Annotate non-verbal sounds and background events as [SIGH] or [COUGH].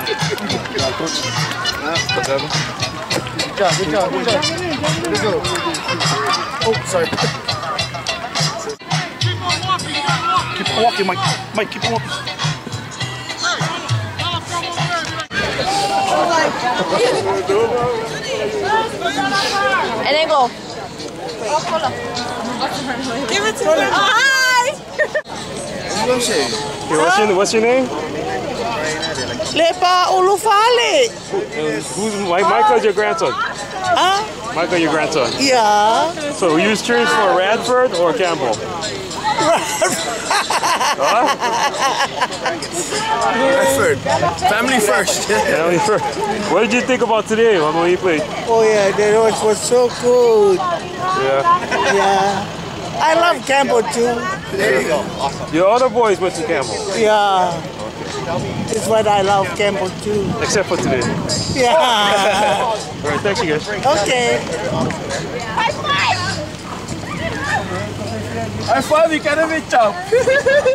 Good job, good job, good job. Good. Oh, sorry. Keep on walking, Mike. Mike, keep on walking. And then go. Give it to me. Oh, hi. What's your what's your name? Lepa Ulufale. Who's my Michael? Your grandson? Huh? Michael, your grandson. Yeah. So you was cheering for Radford or Campbell? Radford. Family first. [LAUGHS] Family first. What did you think about today when we played? Oh yeah, that was, was so good. Yeah. Yeah. I love Campbell too. There you go. Awesome. Your other boys went to Campbell, Yeah. That's what I love Campbell too. except for today. Yeah. [LAUGHS] All right, thank you guys. Okay. High five, you can't have it, chop. [LAUGHS]